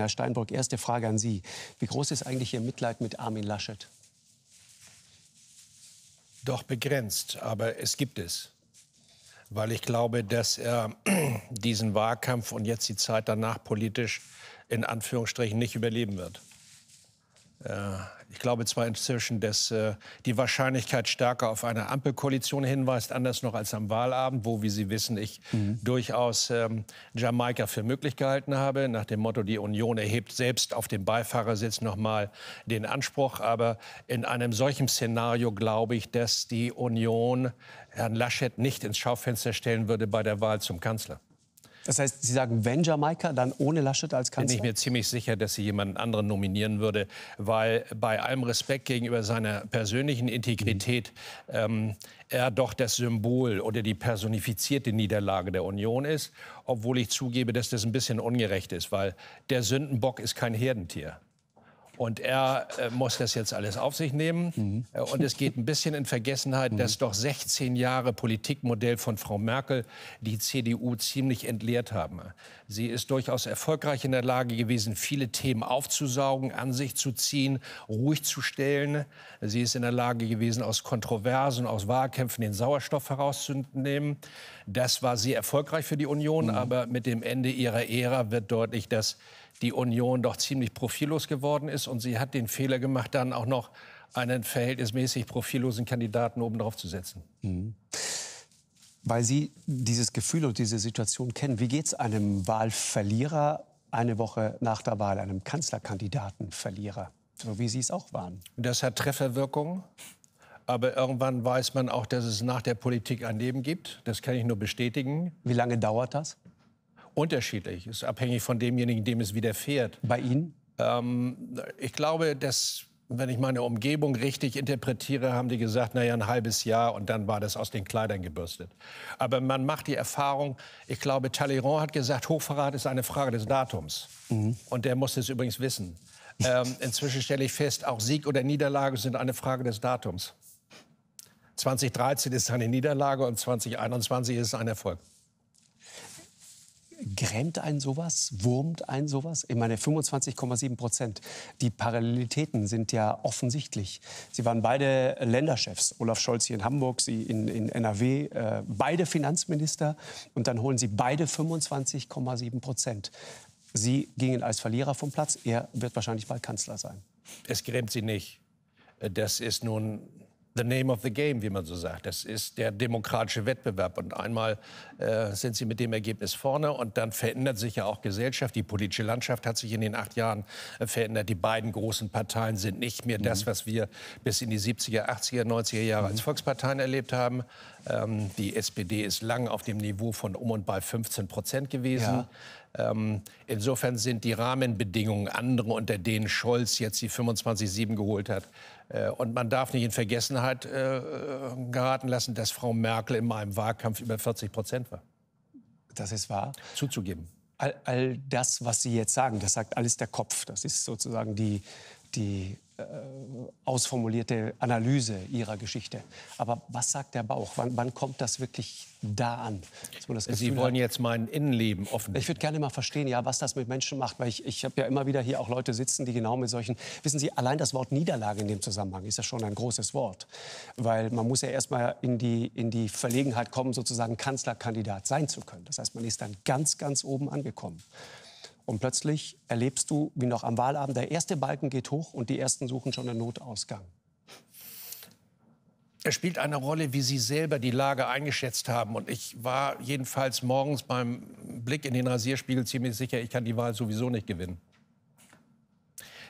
Herr Steinbrück, erste Frage an Sie. Wie groß ist eigentlich Ihr Mitleid mit Armin Laschet? Doch begrenzt, aber es gibt es. Weil ich glaube, dass er diesen Wahlkampf und jetzt die Zeit danach politisch in Anführungsstrichen nicht überleben wird. Äh, ich glaube zwar inzwischen, dass äh, die Wahrscheinlichkeit stärker auf eine Ampelkoalition hinweist, anders noch als am Wahlabend, wo, wie Sie wissen, ich mhm. durchaus ähm, Jamaika für möglich gehalten habe, nach dem Motto, die Union erhebt selbst auf dem Beifahrersitz noch mal den Anspruch. Aber in einem solchen Szenario glaube ich, dass die Union Herrn Laschet nicht ins Schaufenster stellen würde bei der Wahl zum Kanzler. Das heißt, Sie sagen, wenn Jamaika, dann ohne Laschet als Kanzler? Bin ich mir ziemlich sicher, dass sie jemanden anderen nominieren würde, weil bei allem Respekt gegenüber seiner persönlichen Integrität mhm. ähm, er doch das Symbol oder die personifizierte Niederlage der Union ist, obwohl ich zugebe, dass das ein bisschen ungerecht ist, weil der Sündenbock ist kein Herdentier. Und er äh, muss das jetzt alles auf sich nehmen. Mhm. Äh, und es geht ein bisschen in Vergessenheit, mhm. dass doch 16 Jahre Politikmodell von Frau Merkel die CDU ziemlich entleert haben. Sie ist durchaus erfolgreich in der Lage gewesen, viele Themen aufzusaugen, an sich zu ziehen, ruhig zu stellen. Sie ist in der Lage gewesen, aus Kontroversen, aus Wahlkämpfen den Sauerstoff herauszunehmen. Das war sehr erfolgreich für die Union. Mhm. Aber mit dem Ende ihrer Ära wird deutlich, dass die Union doch ziemlich profillos geworden ist. Und sie hat den Fehler gemacht, dann auch noch einen verhältnismäßig profillosen Kandidaten obendrauf zu setzen. Mhm. Weil Sie dieses Gefühl und diese Situation kennen, wie geht es einem Wahlverlierer eine Woche nach der Wahl, einem Kanzlerkandidatenverlierer, so wie Sie es auch waren? Das hat Trefferwirkung. Aber irgendwann weiß man auch, dass es nach der Politik ein Leben gibt. Das kann ich nur bestätigen. Wie lange dauert das? Unterschiedlich. Ist abhängig von demjenigen, dem es widerfährt. Bei Ihnen? Ähm, ich glaube, dass wenn ich meine Umgebung richtig interpretiere, haben die gesagt, naja, ein halbes Jahr und dann war das aus den Kleidern gebürstet. Aber man macht die Erfahrung, ich glaube, Talleyrand hat gesagt, Hochverrat ist eine Frage des Datums. Mhm. Und der muss es übrigens wissen. Ähm, inzwischen stelle ich fest, auch Sieg oder Niederlage sind eine Frage des Datums. 2013 ist eine Niederlage und 2021 ist ein Erfolg. Grämt einen sowas? Wurmt einen sowas? Ich meine, 25,7 Prozent. Die Parallelitäten sind ja offensichtlich. Sie waren beide Länderchefs. Olaf Scholz hier in Hamburg, Sie in, in NRW. Äh, beide Finanzminister. Und dann holen Sie beide 25,7 Prozent. Sie gingen als Verlierer vom Platz. Er wird wahrscheinlich bald Kanzler sein. Es grämt Sie nicht. Das ist nun the name of the game, wie man so sagt. Das ist der demokratische Wettbewerb. Und einmal äh, sind sie mit dem Ergebnis vorne und dann verändert sich ja auch Gesellschaft. Die politische Landschaft hat sich in den acht Jahren äh, verändert. Die beiden großen Parteien sind nicht mehr mhm. das, was wir bis in die 70er, 80er, 90er Jahre mhm. als Volksparteien erlebt haben. Ähm, die SPD ist lang auf dem Niveau von um und bei 15 Prozent gewesen. Ja. Ähm, insofern sind die Rahmenbedingungen andere, unter denen Scholz jetzt die 25,7 geholt hat. Äh, und man darf nicht in Vergessenheit äh, geraten lassen, dass Frau Merkel in meinem Wahlkampf über 40 Prozent war. Das ist wahr. Zuzugeben. All, all, das, was Sie jetzt sagen, das sagt alles der Kopf. Das ist sozusagen die, die äh, ausformulierte Analyse ihrer Geschichte. Aber was sagt der Bauch? Wann, wann kommt das wirklich da an? Sie wollen hat, jetzt mein Innenleben offen. Ich würde gerne mal verstehen, ja, was das mit Menschen macht, weil ich, ich habe ja immer wieder hier auch Leute sitzen, die genau mit solchen. Wissen Sie, allein das Wort Niederlage in dem Zusammenhang ist ja schon ein großes Wort, weil man muss ja erstmal in die in die Verlegenheit kommen, sozusagen Kanzlerkandidat sein zu können. Das heißt, man ist dann ganz, ganz oben angekommen. Und plötzlich erlebst du, wie noch am Wahlabend, der erste Balken geht hoch und die Ersten suchen schon einen Notausgang. Es spielt eine Rolle, wie Sie selber die Lage eingeschätzt haben. Und ich war jedenfalls morgens beim Blick in den Rasierspiegel ziemlich sicher, ich kann die Wahl sowieso nicht gewinnen.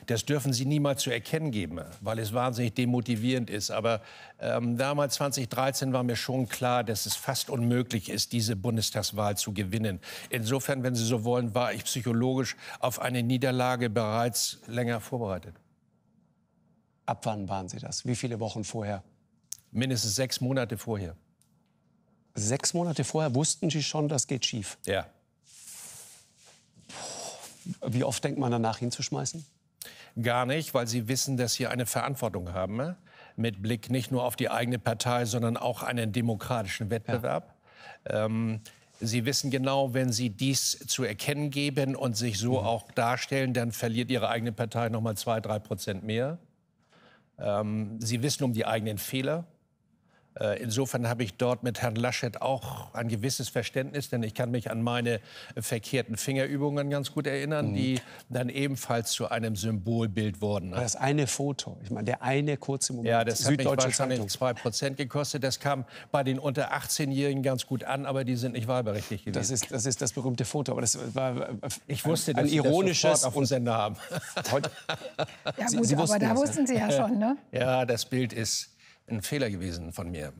Das dürfen Sie niemals zu erkennen geben, weil es wahnsinnig demotivierend ist. Aber ähm, damals, 2013, war mir schon klar, dass es fast unmöglich ist, diese Bundestagswahl zu gewinnen. Insofern, wenn Sie so wollen, war ich psychologisch auf eine Niederlage bereits länger vorbereitet. Ab wann waren Sie das? Wie viele Wochen vorher? Mindestens sechs Monate vorher. Sechs Monate vorher wussten Sie schon, das geht schief? Ja. Wie oft denkt man danach hinzuschmeißen? Gar nicht, weil sie wissen, dass sie eine Verantwortung haben. Ne? Mit Blick nicht nur auf die eigene Partei, sondern auch einen demokratischen Wettbewerb. Ja. Ähm, Sie wissen genau, wenn Sie dies zu erkennen geben und sich so mhm. auch darstellen, dann verliert Ihre eigene Partei noch mal zwei, drei Prozent mehr. Ähm, Sie wissen um die eigenen Fehler. Äh, insofern habe ich dort mit Herrn Laschet auch ein gewisses Verständnis, denn ich kann mich an meine verkehrten Fingerübungen ganz gut erinnern, mhm. die dann ebenfalls zu einem Symbolbild wurden. Das eine Foto, ich meine, der eine kurze Moment. Ja, das hat mich wahrscheinlich zwei Prozent gekostet. Das kam bei den unter 18-Jährigen ganz gut an, aber die sind nicht wahlberechtigt gewesen. Das ist das, ist das berühmte Foto, aber das war ich wusste, dass ein Sie ironisches das auf dem Sender haben. ja gut, Sie, aber da wussten Sie ja schon, ne? Ja, das Bild ist ein Fehler gewesen von mir.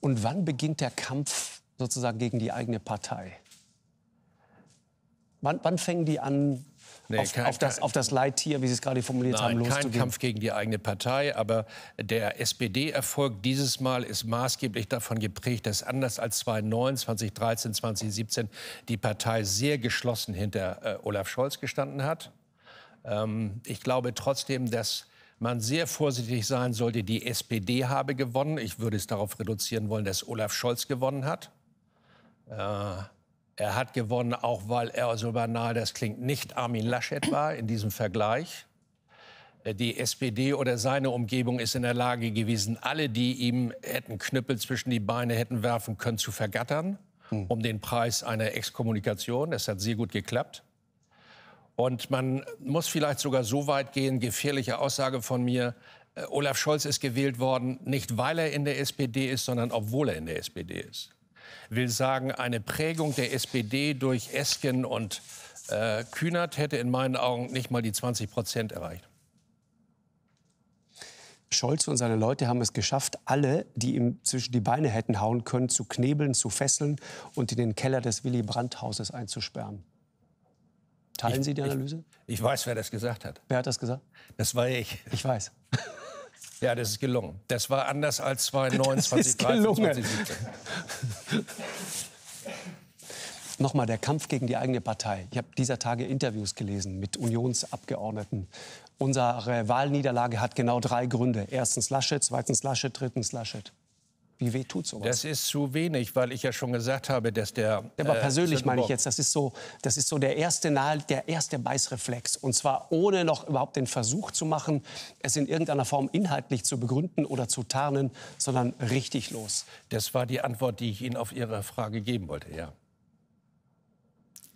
Und wann beginnt der Kampf sozusagen gegen die eigene Partei? Wann, wann fängen die an, nee, auf, kein, auf, das, auf das Leittier, wie Sie es gerade formuliert nein, haben, loszugehen? Kein Kampf gegen die eigene Partei, aber der SPD-Erfolg dieses Mal ist maßgeblich davon geprägt, dass anders als 2009, 2013, 2017 die Partei sehr geschlossen hinter äh, Olaf Scholz gestanden hat. Ähm, ich glaube trotzdem, dass man sehr vorsichtig sein sollte. Die SPD habe gewonnen. Ich würde es darauf reduzieren wollen, dass Olaf Scholz gewonnen hat. Äh, er hat gewonnen, auch weil er so banal, das klingt, nicht Armin Laschet war in diesem Vergleich. Äh, die SPD oder seine Umgebung ist in der Lage gewesen, alle, die ihm hätten Knüppel zwischen die Beine hätten werfen können, zu vergattern, hm. um den Preis einer Exkommunikation. Das hat sehr gut geklappt. Und man muss vielleicht sogar so weit gehen, gefährliche Aussage von mir, äh, Olaf Scholz ist gewählt worden, nicht weil er in der SPD ist, sondern obwohl er in der SPD ist. Will sagen, eine Prägung der SPD durch Esken und äh, Kühnert hätte in meinen Augen nicht mal die 20 Prozent erreicht. Scholz und seine Leute haben es geschafft, alle, die ihm zwischen die Beine hätten hauen können, zu knebeln, zu fesseln und in den Keller des Willy Brandt-Hauses einzusperren. Teilen ich, Sie die Analyse? Ich, ich, weiß, wer das gesagt hat. Wer hat das gesagt? Das war ich. Ich weiß. Ja, das ist gelungen. Das war anders als 2019, 2013, 2017. Nochmal der Kampf gegen die eigene Partei. Ich habe dieser Tage Interviews gelesen mit Unionsabgeordneten. Unsere Wahlniederlage hat genau drei Gründe. Erstens Laschet, zweitens Laschet, drittens Laschet. Wie weh tut sowas? Das ist zu wenig, weil ich ja schon gesagt habe, dass der. Aber äh, persönlich meine ich jetzt, das ist so, das ist so der erste Nahe, der erste Beißreflex. Und zwar ohne noch überhaupt den Versuch zu machen, es in irgendeiner Form inhaltlich zu begründen oder zu tarnen, sondern richtig los. Das war die Antwort, die ich Ihnen auf Ihre Frage geben wollte, ja.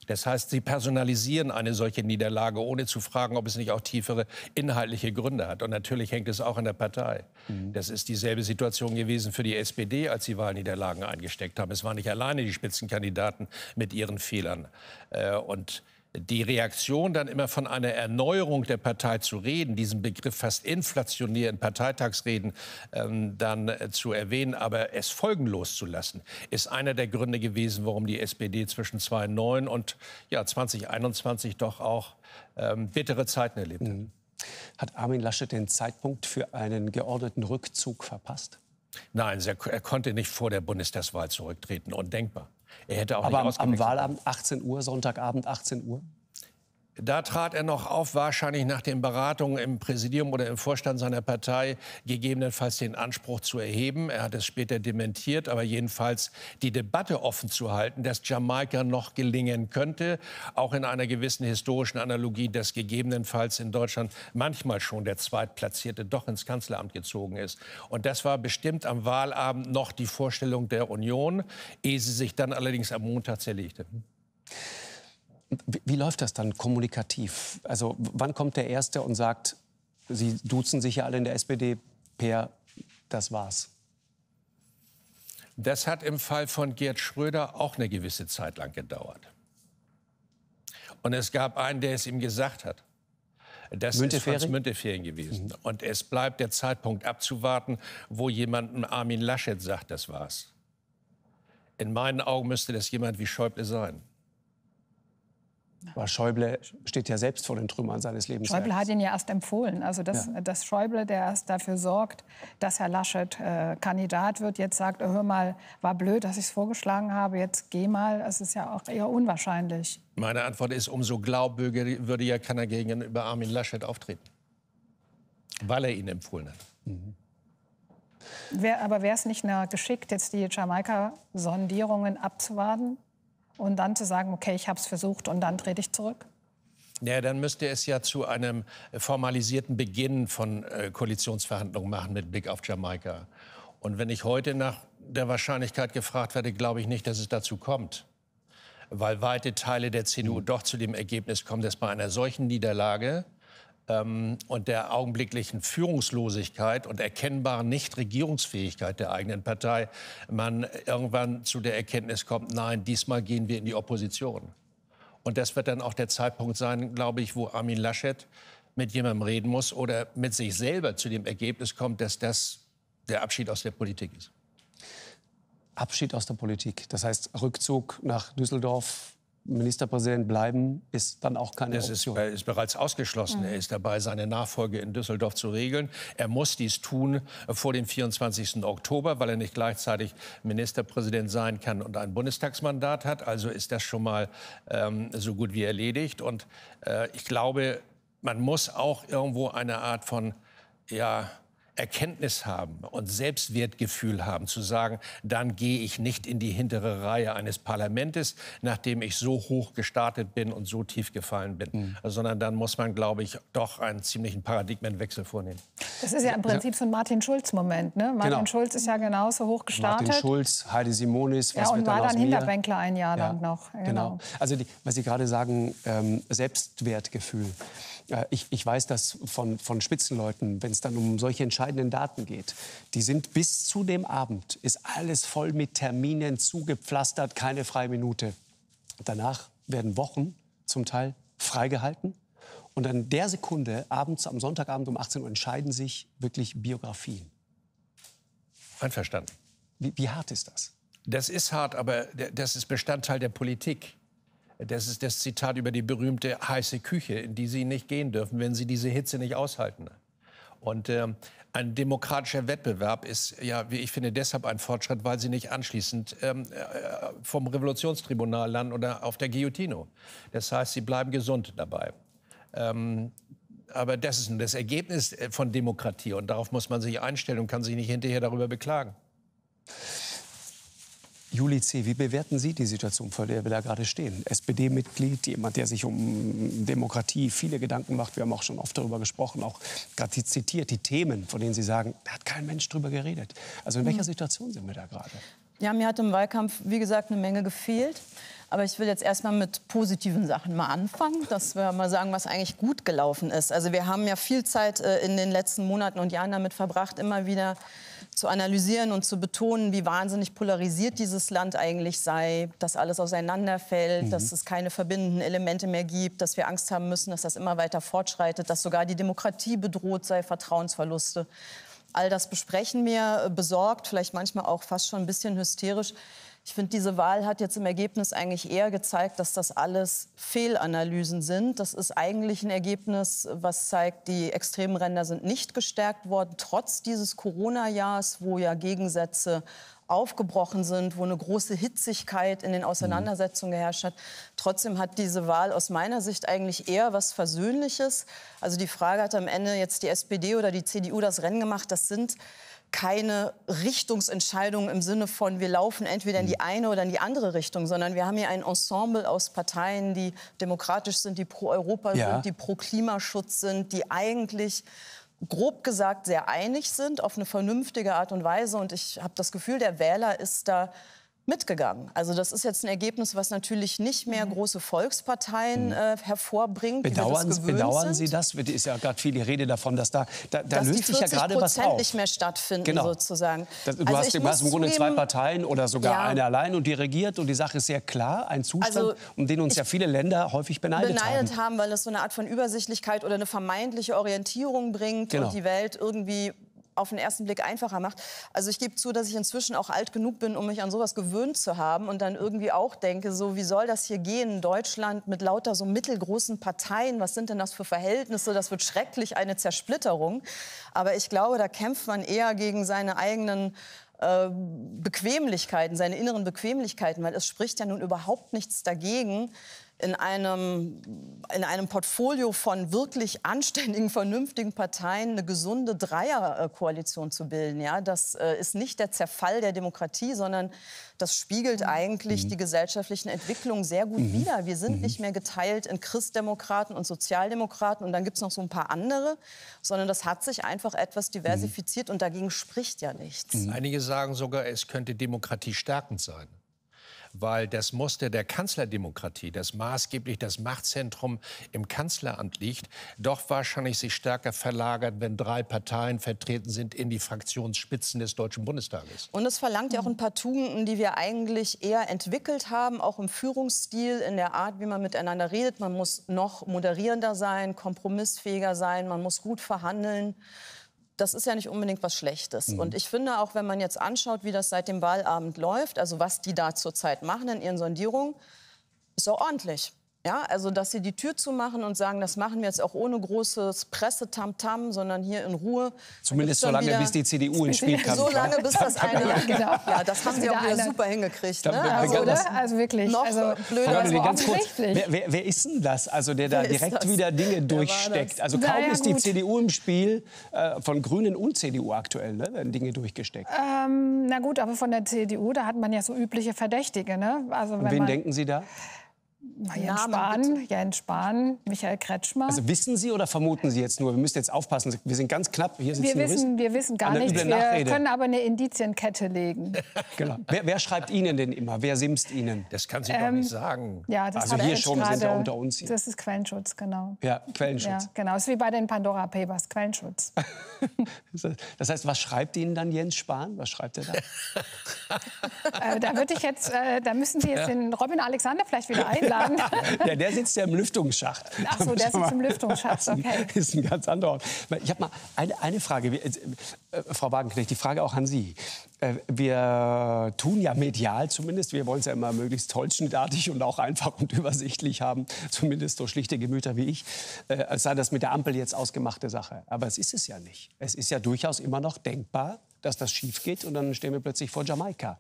Das heißt, sie personalisieren eine solche Niederlage, ohne zu fragen, ob es nicht auch tiefere inhaltliche Gründe hat. Und natürlich hängt es auch an der Partei. Mhm. Das ist dieselbe Situation gewesen für die SPD, als sie Wahlniederlagen eingesteckt haben. Es waren nicht alleine die Spitzenkandidaten mit ihren Fehlern. Äh, und die Reaktion dann immer von einer Erneuerung der Partei zu reden, diesen Begriff fast inflationär in Parteitagsreden ähm, dann äh, zu erwähnen, aber es folgenlos zu lassen, ist einer der Gründe gewesen, warum die SPD zwischen 2009 und ja, 2021 doch auch ähm, bittere Zeiten erlebt hat. Mhm. Hat Armin Laschet den Zeitpunkt für einen geordneten Rückzug verpasst? Nein, er konnte nicht vor der Bundestagswahl zurücktreten. Undenkbar. Er hätte auch Aber am, am Wahlabend 18 Uhr, Sonntagabend 18 Uhr? Da trat er noch auf, wahrscheinlich nach den Beratungen im Präsidium oder im Vorstand seiner Partei, gegebenenfalls den Anspruch zu erheben. Er hat es später dementiert, aber jedenfalls die Debatte offen zu halten, dass Jamaika noch gelingen könnte, auch in einer gewissen historischen Analogie, dass gegebenenfalls in Deutschland manchmal schon der Zweitplatzierte doch ins Kanzleramt gezogen ist. Und das war bestimmt am Wahlabend noch die Vorstellung der Union, ehe sie sich dann allerdings am Montag zerlegte. Wie, wie läuft das dann kommunikativ? Also wann kommt der Erste und sagt, Sie duzen sich ja alle in der SPD per, das war's? Das hat im Fall von Gerd Schröder auch eine gewisse Zeit lang gedauert. Und es gab einen, der es ihm gesagt hat. Das ist Franz Müntefering gewesen. Mhm. Und es bleibt der Zeitpunkt abzuwarten, wo jemand Armin Laschet sagt, das war's. In meinen Augen müsste das jemand wie Schäuble sein. Aber Schäuble steht ja selbst vor den Trümmern seines Lebens. Schäuble hat ihn ja erst empfohlen. Also, dass, ja. dass Schäuble, der erst dafür sorgt, dass Herr Laschet äh, Kandidat wird, jetzt sagt, oh, hör mal, war blöd, dass ich es vorgeschlagen habe, jetzt geh mal. Das ist ja auch eher unwahrscheinlich. Meine Antwort ist, umso glaubwürdiger kann er gegenüber Armin Laschet auftreten. Weil er ihn empfohlen hat. Mhm. Wär, aber wäre es nicht geschickt, jetzt die Jamaika-Sondierungen abzuwarten und dann zu sagen, okay, ich habe es versucht und dann trete ich zurück? Ja, dann müsste es ja zu einem formalisierten Beginn von äh, Koalitionsverhandlungen machen mit Blick auf Jamaika. Und wenn ich heute nach der Wahrscheinlichkeit gefragt werde, glaube ich nicht, dass es dazu kommt. Weil weite Teile der CDU doch zu dem Ergebnis kommen, dass bei einer solchen Niederlage ähm, und der augenblicklichen Führungslosigkeit und erkennbaren Nichtregierungsfähigkeit der eigenen Partei man irgendwann zu der Erkenntnis kommt, nein, diesmal gehen wir in die Opposition. Und das wird dann auch der Zeitpunkt sein, glaube ich, wo Armin Laschet mit jemandem reden muss oder mit sich selber zu dem Ergebnis kommt, dass das der Abschied aus der Politik ist. Abschied aus der Politik, das heißt Rückzug nach Düsseldorf, Ministerpräsident bleiben, ist dann auch keine das Option. Das ist, ist, bereits ausgeschlossen. Mhm. Er ist dabei, seine Nachfolge in Düsseldorf zu regeln. Er muss dies tun vor dem 24. Oktober, weil er nicht gleichzeitig Ministerpräsident sein kann und ein Bundestagsmandat hat. Also ist das schon mal ähm, so gut wie erledigt. Und äh, ich glaube, man muss auch irgendwo eine Art von ja, Erkenntnis haben und Selbstwertgefühl haben, zu sagen, dann gehe ich nicht in die hintere Reihe eines Parlaments, nachdem ich so hoch gestartet bin und so tief gefallen bin, mhm. sondern dann muss man, glaube ich, doch einen ziemlichen Paradigmenwechsel vornehmen. Das ist ja im Prinzip so ein Martin Schulz-Moment. Ne? Martin genau. Schulz ist ja genauso hoch gestartet. Martin Schulz, Heidi Simonis, was ja, und war dann Hinterbänkler ein Jahr ja, lang noch. Genau. genau. Also die, was Sie gerade sagen, ähm, Selbstwertgefühl. Ich, ich, weiß das von, von Spitzenleuten, wenn es dann um solche entscheidenden Daten geht. Die sind bis zu dem Abend, ist alles voll mit Terminen zugepflastert, keine freie Minute. Danach werden Wochen zum Teil freigehalten. Und an der Sekunde, abends, am Sonntagabend um 18 Uhr, entscheiden sich wirklich Biografien. Einverstanden. Wie, wie hart ist das? Das ist hart, aber das ist Bestandteil der Politik. Das ist das Zitat über die berühmte heiße Küche, in die Sie nicht gehen dürfen, wenn Sie diese Hitze nicht aushalten. Und äh, ein demokratischer Wettbewerb ist ja, wie ich finde, deshalb ein Fortschritt, weil Sie nicht anschließend ähm, äh, vom Revolutionstribunal landen oder auf der Guillotine. Das heißt, Sie bleiben gesund dabei. Ähm, aber das ist das Ergebnis äh, von Demokratie und darauf muss man sich einstellen und kann sich nicht hinterher darüber beklagen. Juli C., wie bewerten Sie die Situation, vor der wir da gerade stehen? SPD-Mitglied, jemand, der sich um Demokratie viele Gedanken macht. Wir haben auch schon oft darüber gesprochen, auch gerade zitiert, die Themen, von denen Sie sagen, da hat kein Mensch drüber geredet. Also in welcher mhm. Situation sind wir da gerade? Ja, mir hat im Wahlkampf, wie gesagt, eine Menge gefehlt. Aber ich will jetzt erstmal mit positiven Sachen mal anfangen, dass wir mal sagen, was eigentlich gut gelaufen ist. Also wir haben ja viel Zeit äh, in den letzten Monaten und Jahren damit verbracht, immer wieder zu analysieren und zu betonen, wie wahnsinnig polarisiert dieses Land eigentlich sei, dass alles auseinanderfällt, mhm. dass es keine verbindenden Elemente mehr gibt, dass wir Angst haben müssen, dass das immer weiter fortschreitet, dass sogar die Demokratie bedroht sei, Vertrauensverluste. All das besprechen wir äh, besorgt, vielleicht manchmal auch fast schon ein bisschen hysterisch. Ich finde, diese Wahl hat jetzt im Ergebnis eigentlich eher gezeigt, dass das alles Fehlanalysen sind. Das ist eigentlich ein Ergebnis, was zeigt, die extremen Ränder sind nicht gestärkt worden, trotz dieses Corona-Jahrs, wo ja Gegensätze aufgebrochen sind, wo eine große Hitzigkeit in den Auseinandersetzungen geherrscht hat. Trotzdem hat diese Wahl aus meiner Sicht eigentlich eher was Versöhnliches. Also die Frage hat am Ende jetzt die SPD oder die CDU das Rennen gemacht. Das sind keine Richtungsentscheidung im Sinne von, wir laufen entweder in die hm. eine oder in die andere Richtung, sondern wir haben hier ein Ensemble aus Parteien, die demokratisch sind, die pro Europa ja. sind, die pro Klimaschutz sind, die eigentlich grob gesagt sehr einig sind auf eine vernünftige Art und Weise. Und ich habe das Gefühl, der Wähler ist da mitgegangen. Also das ist jetzt ein Ergebnis, was natürlich nicht mehr mhm. große Volksparteien mhm. äh, hervorbringt. Bedauern, bedauern Sie das? Es ist ja gerade viel Rede davon, dass da, da, da dass löst sich ja gerade was auf. nicht mehr stattfinden genau. sozusagen. Das, du also hast, du hast im Grunde zwei Parteien oder sogar ja. eine allein und die regiert und die Sache ist sehr klar, ein Zustand, also, um den uns ja viele Länder häufig beneidet, beneidet haben. haben. weil es so eine Art von Übersichtlichkeit oder eine vermeintliche Orientierung bringt genau. und die Welt irgendwie auf den ersten Blick einfacher macht. Also ich gebe zu, dass ich inzwischen auch alt genug bin, um mich an sowas gewöhnt zu haben und dann irgendwie auch denke, so wie soll das hier gehen? Deutschland mit lauter so mittelgroßen Parteien, was sind denn das für Verhältnisse? Das wird schrecklich eine Zersplitterung. Aber ich glaube, da kämpft man eher gegen seine eigenen äh, Bequemlichkeiten, seine inneren Bequemlichkeiten, weil es spricht ja nun überhaupt nichts dagegen, in einem, in einem Portfolio von wirklich anständigen, vernünftigen Parteien eine gesunde Dreierkoalition zu bilden. Ja? Das äh, ist nicht der Zerfall der Demokratie, sondern das spiegelt mhm. eigentlich mhm. die gesellschaftlichen Entwicklungen sehr gut mhm. wider. Wir sind mhm. nicht mehr geteilt in Christdemokraten und Sozialdemokraten und dann gibt es noch so ein paar andere, sondern das hat sich einfach etwas diversifiziert und dagegen spricht ja nichts. Mhm. Einige sagen sogar, es könnte Demokratie stärkend sein weil das Muster der Kanzlerdemokratie, das maßgeblich das Machtzentrum im Kanzleramt liegt, doch wahrscheinlich sich stärker verlagert, wenn drei Parteien vertreten sind in die Fraktionsspitzen des Deutschen Bundestages. Und es verlangt ja auch ein paar Tugenden, die wir eigentlich eher entwickelt haben, auch im Führungsstil, in der Art, wie man miteinander redet. Man muss noch moderierender sein, kompromissfähiger sein, man muss gut verhandeln das ist ja nicht unbedingt was Schlechtes. Mhm. Und ich finde auch, wenn man jetzt anschaut, wie das seit dem Wahlabend läuft, also was die da zurzeit machen in ihren Sondierungen, ist auch ordentlich. Ja, also dass sie die Tür zumachen und sagen, das machen wir jetzt auch ohne großes Pressetamtam, sondern hier in Ruhe. Zumindest so lange, bis die CDU ins Spiel kam. So lange, bis das eine. Ja, genau. ja das haben sie auch wieder super hingekriegt. Ne? Also, oder? also wirklich. Noch also, blöder als ganz kurz, wer, wer, wer, ist denn das, also der da direkt wieder Dinge durchsteckt? Also kaum ja, ist die CDU im Spiel, äh, von Grünen und CDU aktuell, ne, werden Dinge durchgesteckt. Ähm, na gut, aber von der CDU, da hat man ja so übliche Verdächtige. Ne? Also, wenn wen man, denken Sie da? Jens Spahn, Jens Spahn, Michael Kretschmer. Also wissen Sie oder vermuten Sie jetzt nur? Wir müssen jetzt aufpassen. Wir sind ganz knapp. Hier wir, wissen, wir wissen gar nichts. Wir können aber eine Indizienkette legen. genau. wer, wer, schreibt Ihnen denn immer? Wer simst Ihnen? Das kann sie ähm, doch nicht sagen. Ja, das also hier schon, sind ja unter uns. Hier. Das ist Quellenschutz, genau. Ja, Quellenschutz. Ja, genau, das ist wie bei den Pandora Papers, Quellenschutz. das heißt, was schreibt Ihnen dann Jens Spahn? Was schreibt er da? äh, da würde ich jetzt, äh, da müssen Sie jetzt ja. den Robin Alexander vielleicht wieder einladen sagen. Ja, der sitzt ja im Lüftungsschacht. Ach so, der sitzt im Lüftungsschacht, okay. Das ist ein ganz anderer Ort. Ich habe mal eine, eine Frage, äh, Frau Wagenknecht, die Frage auch an Sie. Äh, wir tun ja medial zumindest, wir wollen es ja immer möglichst tollschnittartig und auch einfach und übersichtlich haben, zumindest so schlichte Gemüter wie ich, äh, als sei das mit der Ampel jetzt ausgemachte Sache. Aber es ist es ja nicht. Es ist ja durchaus immer noch denkbar, dass das schief geht und dann stehen wir plötzlich vor Jamaika.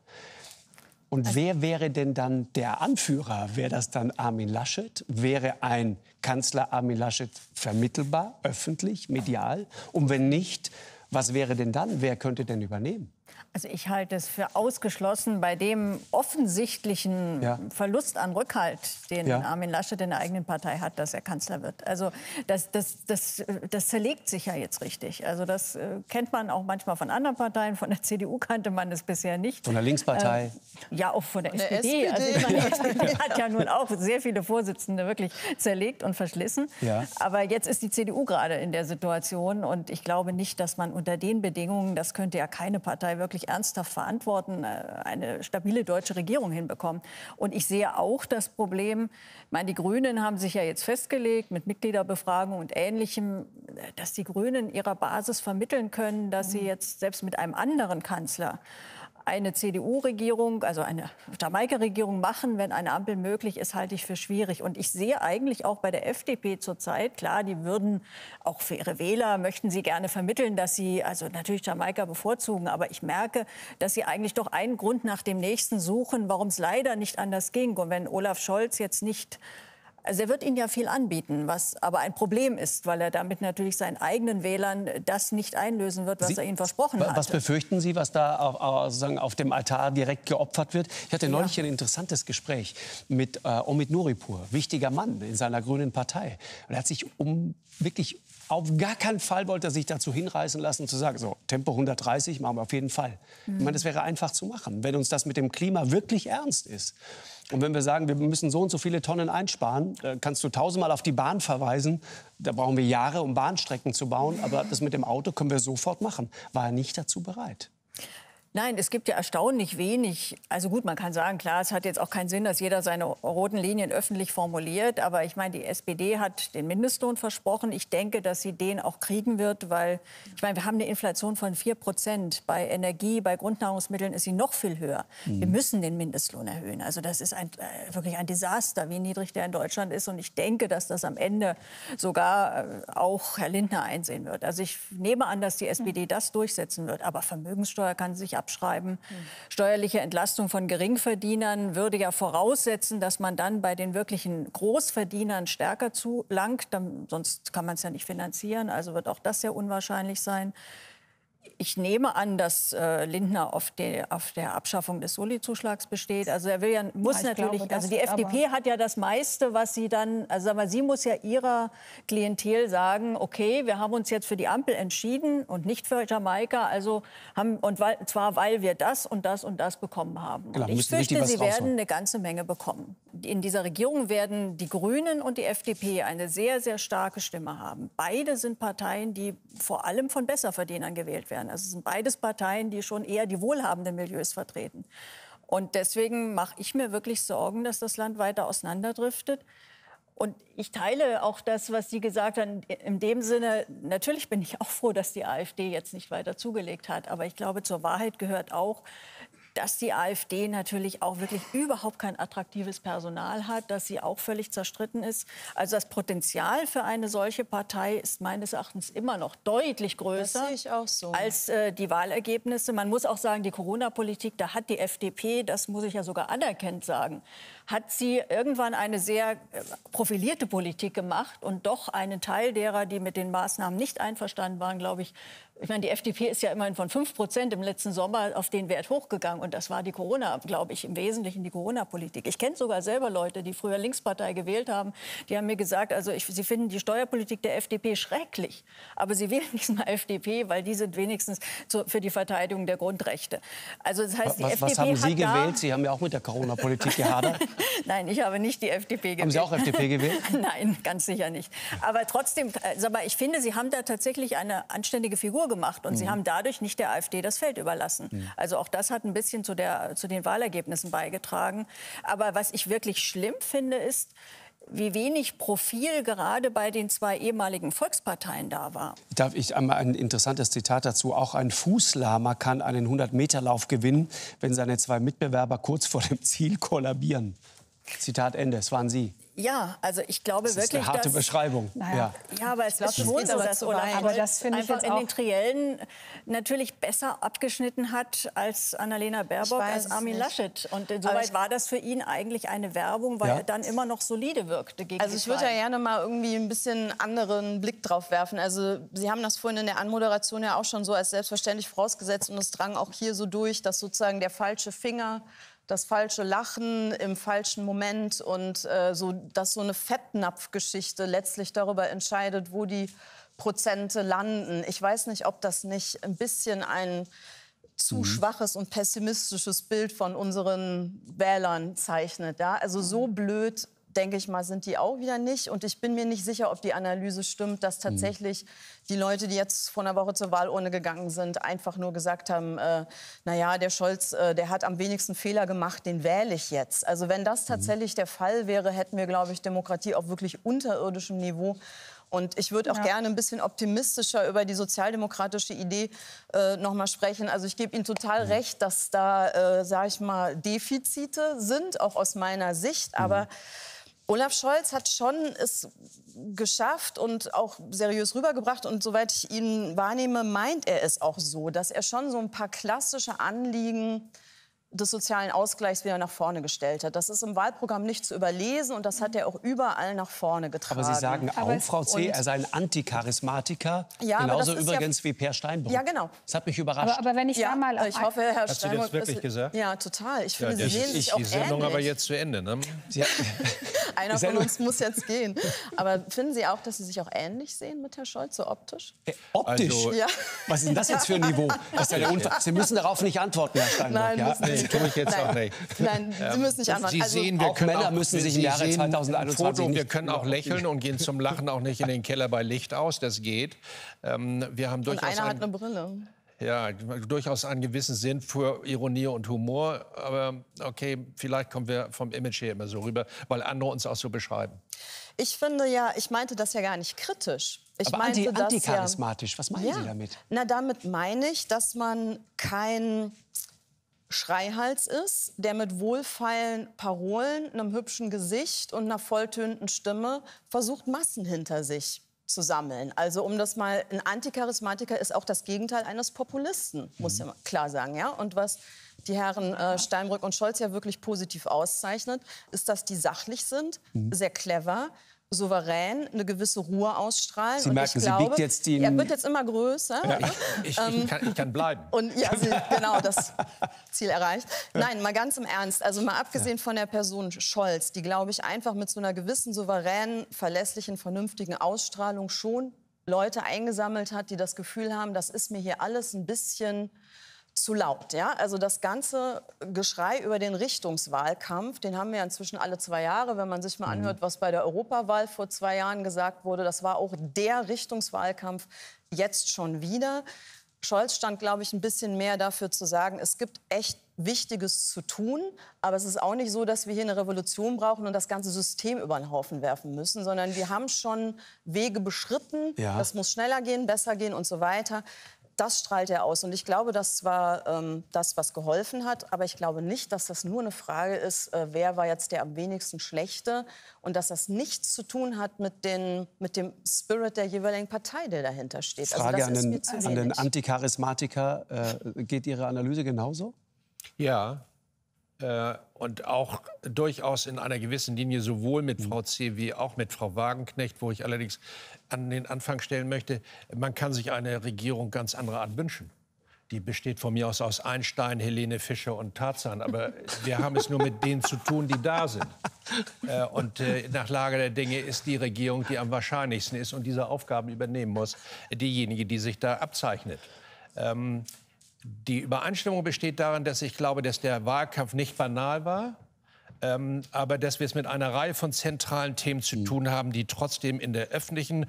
Und also wer wäre denn dann der Anführer? Wäre das dann Armin Laschet? Wäre ein Kanzler Armin Laschet vermittelbar, öffentlich, medial? Und wenn nicht, was wäre denn dann? Wer könnte denn übernehmen? Also ich halte es für ausgeschlossen, bei dem offensichtlichen ja. Verlust an Rückhalt, den ja. Armin Laschet in der eigenen Partei hat, dass er Kanzler wird. Also das, das, das, das zerlegt sich ja jetzt richtig. Also das äh, kennt man auch manchmal von anderen Parteien. Von der CDU kannte man es bisher nicht. Von der Linkspartei? Äh, ja, auch von der, von der SPD. SPD. Also meine, die SPD hat ja nun auch sehr viele Vorsitzende wirklich zerlegt und verschlissen. Ja. Aber jetzt ist die CDU gerade in der Situation. Und ich glaube nicht, dass man unter den Bedingungen, das könnte ja keine Partei wirklich ernsthaft verantworten, äh, eine stabile deutsche Regierung hinbekommen. Und ich sehe auch das Problem, ich meine, die Grünen haben sich ja jetzt festgelegt mit Mitgliederbefragung und Ähnlichem, dass die Grünen ihrer Basis vermitteln können, dass sie jetzt selbst mit einem anderen Kanzler eine CDU-Regierung, also eine Jamaika-Regierung machen, wenn eine Ampel möglich ist, halte ich für schwierig. Und ich sehe eigentlich auch bei der FDP zurzeit, klar, die würden auch für ihre Wähler, möchten sie gerne vermitteln, dass sie also natürlich Jamaika bevorzugen. Aber ich merke, dass sie eigentlich doch einen Grund nach dem nächsten suchen, warum es leider nicht anders ging. Und wenn Olaf Scholz jetzt nicht also er wird ihnen ja viel anbieten, was aber ein Problem ist, weil er damit natürlich seinen eigenen Wählern das nicht einlösen wird, was Sie, er ihnen versprochen hat. Was befürchten Sie, was da auf, sozusagen auf dem Altar direkt geopfert wird? Ich hatte neulich ja. ein interessantes Gespräch mit äh, Omid Nuripur, wichtiger Mann in seiner grünen Partei. Und er hat sich um wirklich auf gar keinen Fall wollte er sich dazu hinreißen lassen, zu sagen, so, Tempo 130 machen wir auf jeden Fall. Mhm. Ich meine, das wäre einfach zu machen, wenn uns das mit dem Klima wirklich ernst ist. Und wenn wir sagen, wir müssen so und so viele Tonnen einsparen, kannst du tausendmal auf die Bahn verweisen. Da brauchen wir Jahre, um Bahnstrecken zu bauen. Aber das mit dem Auto können wir sofort machen. War er nicht dazu bereit. Nein, es gibt ja erstaunlich wenig. Also gut, man kann sagen, klar, es hat jetzt auch keinen Sinn, dass jeder seine roten Linien öffentlich formuliert. Aber ich meine, die SPD hat den Mindestlohn versprochen. Ich denke, dass sie den auch kriegen wird, weil ich meine, wir haben eine Inflation von 4 Prozent. Bei Energie, bei Grundnahrungsmitteln ist sie noch viel höher. Mhm. Wir müssen den Mindestlohn erhöhen. Also das ist ein, äh, wirklich ein Desaster, wie niedrig der in Deutschland ist. Und ich denke, dass das am Ende sogar äh, auch Herr Lindner einsehen wird. Also ich nehme an, dass die SPD das durchsetzen wird. Aber Vermögenssteuer kann sich ab abschreiben. Mhm. Steuerliche Entlastung von Geringverdienern würde ja voraussetzen, dass man dann bei den wirklichen Großverdienern stärker zulangt. Dann, sonst kann man es ja nicht finanzieren. Also wird auch das sehr unwahrscheinlich sein ich nehme an, dass äh, Lindner auf, die, auf, der Abschaffung des Soli-Zuschlags besteht. Also er will ja, muss ja, natürlich, glaube, also die FDP hat ja das meiste, was sie dann, also aber sie muss ja ihrer Klientel sagen, okay, wir haben uns jetzt für die Ampel entschieden und nicht für Jamaika, also haben, und weil, zwar weil wir das und das und das bekommen haben. Und ich fürchte, sie werden eine ganze Menge bekommen. In dieser Regierung werden die Grünen und die FDP eine sehr, sehr starke Stimme haben. Beide sind Parteien, die vor allem von Besserverdienern gewählt werden. Also es sind beides Parteien, die schon eher die wohlhabenden Milieus vertreten. Und deswegen mache ich mir wirklich Sorgen, dass das Land weiter auseinanderdriftet. Und ich teile auch das, was Sie gesagt haben, in dem Sinne, natürlich bin ich auch froh, dass die AfD jetzt nicht weiter zugelegt hat. Aber ich glaube, zur Wahrheit gehört auch, dass die AfD natürlich auch wirklich überhaupt kein attraktives Personal hat, dass sie auch völlig zerstritten ist. Also das Potenzial für eine solche Partei ist meines Erachtens immer noch deutlich größer so. als äh, die Wahlergebnisse. Man muss auch sagen, die Corona-Politik, da hat die FDP, das muss ich ja sogar anerkennt sagen, hat sie irgendwann eine sehr äh, profilierte Politik gemacht und doch einen Teil derer, die mit den Maßnahmen nicht einverstanden waren, glaube ich, ich meine, die FDP ist ja immerhin von 5 Prozent im letzten Sommer auf den Wert hochgegangen. Und das war die Corona, glaube ich, im Wesentlichen die Corona-Politik. Ich kenne sogar selber Leute, die früher Linkspartei gewählt haben. Die haben mir gesagt, also ich, sie finden die Steuerpolitik der FDP schrecklich. Aber sie wählen diesmal FDP, weil die sind wenigstens zu, für die Verteidigung der Grundrechte. Also das heißt, die was, FDP was haben Sie gewählt? Sie haben ja auch mit der Corona-Politik gehadert. Nein, ich habe nicht die FDP gewählt. Haben Sie auch FDP gewählt? Nein, ganz sicher nicht. Aber trotzdem, also, aber ich finde, Sie haben da tatsächlich eine anständige Figur gemacht und mhm. Sie haben dadurch nicht der AfD das Feld überlassen. Mhm. Also auch das hat ein bisschen zu, der, zu den Wahlergebnissen beigetragen. Aber was ich wirklich schlimm finde, ist, wie wenig Profil gerade bei den zwei ehemaligen Volksparteien da war. Darf ich einmal ein interessantes Zitat dazu? Auch ein Fußlahmer kann einen 100-Meter-Lauf gewinnen, wenn seine zwei Mitbewerber kurz vor dem Ziel kollabieren. Zitat Ende. Es waren Sie. Ja, also ich glaube das wirklich, ist eine harte dass, Beschreibung. Naja. Ja. aber es ist schon so, dass Olaf aber das einfach in den Triellen natürlich besser abgeschnitten hat als Annalena Baerbock, als Armin Laschet. Und insoweit war das für ihn eigentlich eine Werbung, weil ja. er dann immer noch solide wirkte. Gegen also ich würde ja gerne mal irgendwie ein bisschen anderen Blick drauf werfen. Also Sie haben das vorhin in der Anmoderation ja auch schon so als selbstverständlich vorausgesetzt und es drang auch hier so durch, dass sozusagen der falsche Finger das falsche Lachen im falschen Moment und äh, so, dass so eine Fettnapfgeschichte letztlich darüber entscheidet, wo die Prozente landen. Ich weiß nicht, ob das nicht ein bisschen ein zu mhm. schwaches und pessimistisches Bild von unseren Wählern zeichnet. Ja? Also so blöd denke ich mal, sind die auch wieder nicht. Und ich bin mir nicht sicher, ob die Analyse stimmt, dass mhm. tatsächlich mhm. die Leute, die jetzt vor einer Woche zur Wahlurne gegangen sind, einfach nur gesagt haben, äh, naja, der Scholz, äh, der hat am wenigsten Fehler gemacht, den wähle ich jetzt. Also wenn das mhm. tatsächlich mhm. der Fall wäre, hätten wir, glaube ich, Demokratie auf wirklich unterirdischem Niveau. Und ich würde auch ja. gerne ein bisschen optimistischer über die sozialdemokratische Idee äh, noch mal sprechen. Also ich gebe Ihnen total mhm. recht, dass da, äh, sage ich mal, Defizite sind, auch aus meiner Sicht. Mhm. Aber Olaf Scholz hat schon es geschafft und auch seriös rübergebracht. Und soweit ich ihn wahrnehme, meint er es auch so, dass er schon so ein paar klassische Anliegen des sozialen Ausgleichs wieder nach vorne gestellt hat. Das ist im Wahlprogramm nicht zu überlesen und das hat er auch überall nach vorne getragen. Aber Sie sagen auch, aber Frau C., er sei ein Anticharismatiker, ja, genauso übrigens ja, wie Per Steinbrück. Ja, genau. Das hat mich überrascht. Aber, aber wenn ich ja, da mal... Ich hoffe, Herr Hat sie das wirklich gesagt? Ja, total. Ich finde, ja, Sie sehen sich auch die Sendung ähnlich. aber jetzt zu Ende, ne? Einer von uns muss jetzt gehen. Aber finden Sie auch, dass Sie sich auch ähnlich sehen mit Herrn Scholz, so optisch? Äh, optisch? Also, ja. Was ist denn das jetzt für ein Niveau? Das ist ja Sie müssen darauf nicht antworten, Herr Steinbrück. Nein, ja? Nee, tue ich jetzt Nein. auch nicht. Nein, Sie müssen nicht antworten. Sie also, sehen, wir auch Männer auch, müssen sich im Jahre 2021 Foto, Wir können auch lächeln und gehen zum Lachen auch nicht in den Keller bei Licht aus. Das geht. Ähm, wir haben durchaus und einer hat eine Brille. Ja, durchaus einen gewissen Sinn für Ironie und Humor. Aber okay, vielleicht kommen wir vom Image her immer so rüber, weil andere uns auch so beschreiben. Ich finde ja, ich meinte das ja gar nicht kritisch. Ich Aber meinte anti, anticharismatisch, ja, was meinen ja, Sie damit? Na, damit meine ich, dass man kein Schreihals ist, der mit wohlfeilen Parolen, einem hübschen Gesicht und einer volltönenden Stimme versucht, Massen hinter sich zu sammeln. Also um das mal, ein Anticharismatiker ist auch das Gegenteil eines Populisten, muss mhm. ja klar sagen. Ja? Und was die Herren äh, Steinbrück und Scholz ja wirklich positiv auszeichnet, ist, dass die sachlich sind, mhm. sehr clever, souverän, eine gewisse Ruhe ausstrahlen. Sie und merken, ich glaube, sie biegt jetzt die... Er wird jetzt immer größer. Ja, ich, ich, ich, kann, ich, kann, bleiben. Und ja, sie, genau, das Ziel erreicht. Nein, mal ganz im Ernst. Also mal abgesehen von der Person Scholz, die, glaube ich, einfach mit so einer gewissen souveränen, verlässlichen, vernünftigen Ausstrahlung schon Leute eingesammelt hat, die das Gefühl haben, das ist mir hier alles ein bisschen zu laut. Ja? Also das ganze Geschrei über den Richtungswahlkampf, den haben wir inzwischen alle zwei Jahre. Wenn man sich mal mhm. anhört, was bei der Europawahl vor zwei Jahren gesagt wurde, das war auch der Richtungswahlkampf jetzt schon wieder. Scholz stand, glaube ich, ein bisschen mehr dafür zu sagen, es gibt echt Wichtiges zu tun, aber es ist auch nicht so, dass wir hier eine Revolution brauchen und das ganze System über den Haufen werfen müssen, sondern wir haben schon Wege beschritten. Ja. Das muss schneller gehen, besser gehen und so weiter das strahlt er aus. Und ich glaube, das war ähm, das, was geholfen hat. Aber ich glaube nicht, dass das nur eine Frage ist, äh, wer war jetzt der am wenigsten Schlechte. Und dass das nichts zu tun hat mit, den, mit dem Spirit der jeweiligen Partei, der dahinter steht. Also Frage also an, den, an den Anticharismatiker. Äh, geht Ihre Analyse genauso? Ja, äh, und auch durchaus in einer gewissen Linie sowohl mit Frau C. wie auch mit Frau Wagenknecht, wo ich allerdings an den Anfang stellen möchte, man kann sich eine Regierung ganz anderer Art wünschen. Die besteht von mir aus aus Einstein, Helene Fischer und Tarzan. Aber wir haben es nur mit denen zu tun, die da sind. Äh, und äh, nach Lage der Dinge ist die Regierung, die am wahrscheinlichsten ist und diese Aufgaben übernehmen muss, diejenige, die sich da abzeichnet. Ähm, die Übereinstimmung besteht darin, dass ich glaube, dass der Wahlkampf nicht banal war. Ähm, aber dass wir es mit einer Reihe von zentralen Themen zu tun haben, die trotzdem in der öffentlichen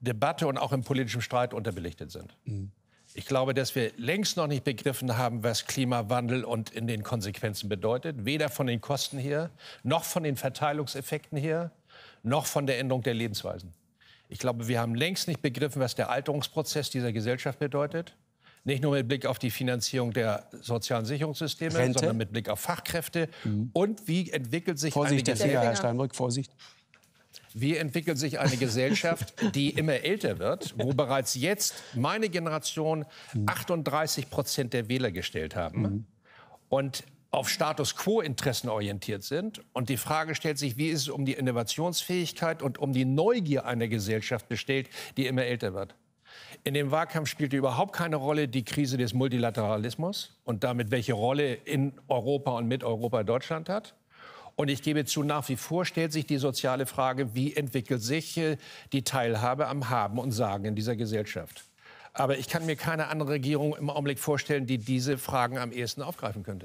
Debatte und auch im politischen Streit unterbelichtet sind. Mhm. Ich glaube, dass wir längst noch nicht begriffen haben, was Klimawandel und in den Konsequenzen bedeutet. Weder von den Kosten her, noch von den Verteilungseffekten her, noch von der Änderung der Lebensweisen. Ich glaube, wir haben längst nicht begriffen, was der Alterungsprozess dieser Gesellschaft bedeutet. Nicht nur mit Blick auf die Finanzierung der sozialen Sicherungssysteme, Rente. sondern mit Blick auf Fachkräfte. Mhm. Und wie entwickelt sich Vorsicht, eine Finger, Herr Steinbrück, Vorsicht. Wie entwickelt sich eine Gesellschaft, die immer älter wird, wo bereits jetzt meine Generation 38 Prozent der Wähler gestellt haben mhm. und auf Status quo-Interessen orientiert sind. Und die Frage stellt sich, wie ist es um die Innovationsfähigkeit und um die Neugier einer Gesellschaft bestellt, die immer älter wird. In dem Wahlkampf spielte überhaupt keine Rolle die Krise des Multilateralismus und damit welche Rolle in Europa und mit Europa Deutschland hat. Und ich gebe zu, nach wie vor stellt sich die soziale Frage, wie entwickelt sich äh, die Teilhabe am Haben und Sagen in dieser Gesellschaft. Aber ich kann mir keine andere Regierung im Augenblick vorstellen, die diese Fragen am ehesten aufgreifen könnte.